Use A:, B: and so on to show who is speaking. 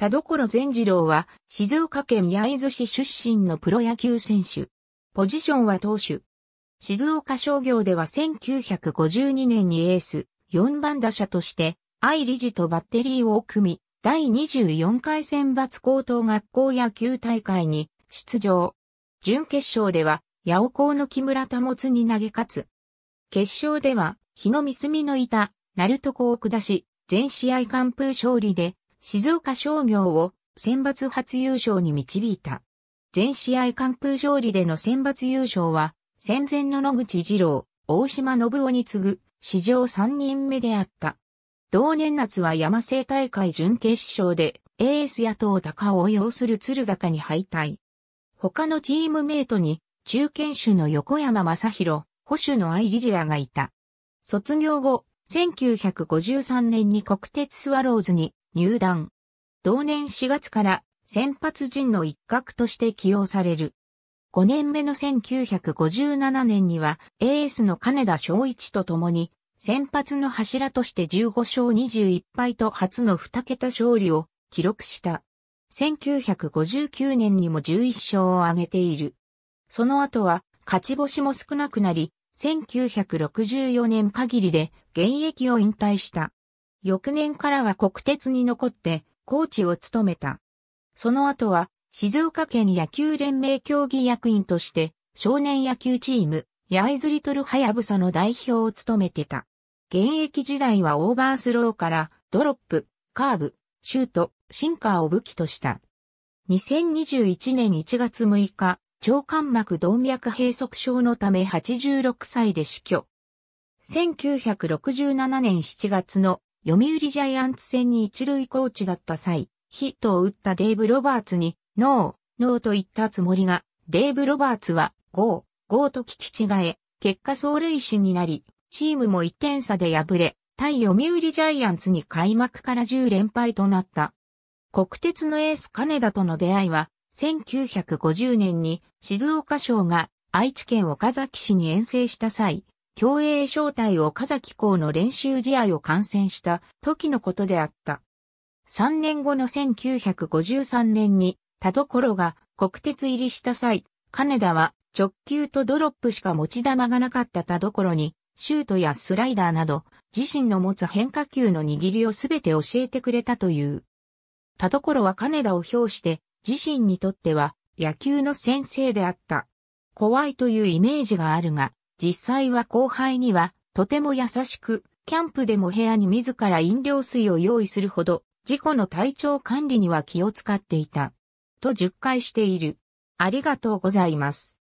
A: 田所善次郎は静岡県焼津市出身のプロ野球選手。ポジションは投手。静岡商業では1952年にエース4番打者として愛理事とバッテリーを組み、第24回選抜高等学校野球大会に出場。準決勝では、八尾校の木村保つに投げ勝つ。決勝では、日の見墨のいた、鳴門校を下し、全試合完封勝利で、静岡商業を選抜初優勝に導いた。全試合完封勝利での選抜優勝は、戦前の野口二郎、大島信夫に次ぐ、史上3人目であった。同年夏は山西大会準決勝で、エース野党高尾を擁する鶴高に敗退。他のチームメイトに、中堅手の横山正宏、保守の愛理事らがいた。卒業後、1953年に国鉄スワローズに入団。同年4月から先発陣の一角として起用される。5年目の1957年にはエースの金田正一と共に先発の柱として15勝21敗と初の2桁勝利を記録した。1959年にも11勝を挙げている。その後は勝ち星も少なくなり、1964年限りで現役を引退した。翌年からは国鉄に残ってコーチを務めた。その後は静岡県野球連盟協議役員として少年野球チーム焼津リトルハヤブサの代表を務めてた。現役時代はオーバースローからドロップ、カーブ、シュート、シンカーを武器とした。2021年1月6日、腸間膜動脈閉塞症のため86歳で死去。1967年7月の読売ジャイアンツ戦に一塁コーチだった際、ヒットを打ったデーブ・ロバーツに、ノー、ノーと言ったつもりが、デーブ・ロバーツは、ゴー、ゴーと聞き違え、結果走塁死になり、チームも1点差で敗れ、対読売ジャイアンツに開幕から10連敗となった。国鉄のエース金田との出会いは、1950年に静岡省が愛知県岡崎市に遠征した際、競泳招待を岡崎校の練習試合を観戦した時のことであった。3年後の1953年に田所が国鉄入りした際、金田は直球とドロップしか持ち玉がなかった田所に、シュートやスライダーなど、自身の持つ変化球の握りをすべて教えてくれたという。田所は金田を評して、自身にとっては野球の先生であった。怖いというイメージがあるが、実際は後輩にはとても優しく、キャンプでも部屋に自ら飲料水を用意するほど、事故の体調管理には気を使っていた。と10回している。ありがとうございます。